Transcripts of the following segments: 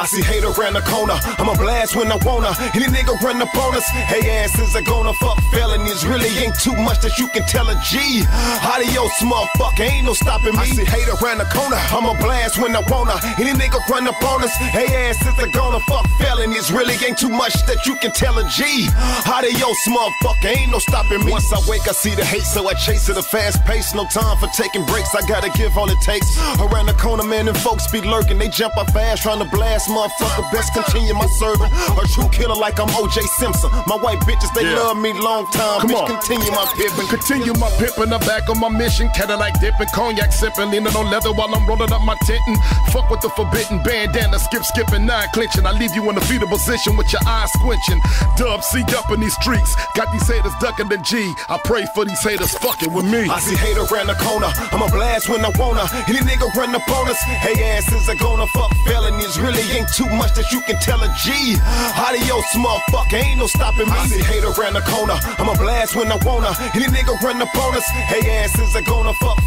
I see hate around the corner. I'ma blast when I wanna. Any nigga run up on us. Hey asses are gonna fuck felonies. Really ain't too much that you can tell a G. Adios, motherfucker. Ain't no stopping me. I see hate around the corner. I'ma blast when I wanna. Any nigga run up on us. Hey asses are gonna fuck felonies. Really ain't too much that you can tell a G. Adios, motherfucker. Ain't no stopping me. Once I wake, I see the hate, so I chase it a fast pace. No time for taking breaks. I gotta give all it takes. Around the corner, man, and folks be lurking. They jump up fast, trying to blast motherfucker. Best continue my serving. A true killer like I'm OJ Simpson. My white bitches, they Yeah. love me long time. Come Bitch, on. continue my pimping. Continue my pimping, I'm back on my mission. Cadillac dipping, cognac sipping, leaning on leather while I'm rolling up my tentin'. Fuck with the forbidden bandana, skip, skipping, nine clinching. I leave you in a fetal position with your eyes squinching. Dub C up in these streets, got these haters ducking the G. I pray for these haters fucking with me. I see hate around the corner. I'ma blast when I wanna. Any nigga run up on us. Hey asses are gonna fuck felonies. Really ain't too much that you can tell a G. Adios, motherfucker. Ain't no stopping me. I see hate around the corner. I'ma blast when I wanna. Any nigga run up on us. Hey asses are gonna fuck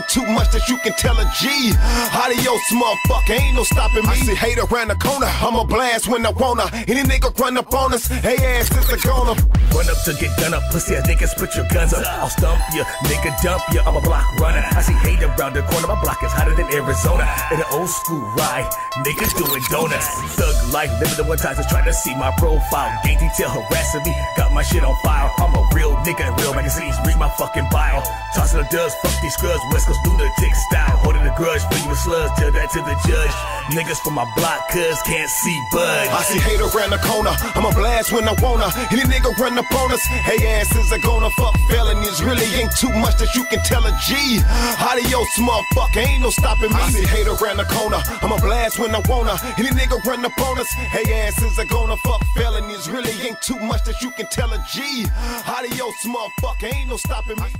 felonies. Ain't too much that you can tell a G. Adios, motherfucker. Ain't no stopping me. I see hate around the corner. I'ma blast when I wanna. Any nigga run up on us. Hey asses are gonna. Run up to get done up, pussy ass niggas, put your guns up. I'll stump ya, nigga, dump ya. I'm a block runner. I see hate around the corner. My block is hotter than Arizona. In an old school ride, niggas doing donuts. Thug life, living the one times just trying to see my profile. Gang detail harassing me, got my shit on file. I'm a real nigga in real magazines, read my fucking bio. Tossing the dust, fuck these scrubs, West Coast lunatic style. Holding a grudge for you slugs, tell that to the judge. Niggas from my block, cuz can't see budge. I see hate around the corner. I'ma blast when I wanna. Any nigga run up on us. Hey asses are gonna fuck felonies. Really ain't too much that you can tell a G. Adios, motherfucker. Ain't no stopping me. I see hate around the corner. I'ma blast when I wanna. Any nigga run up on us. Hey asses are gonna fuck felonies. Really ain't too much that you can tell a G. Adios, motherfucker. Ain't no stopping me.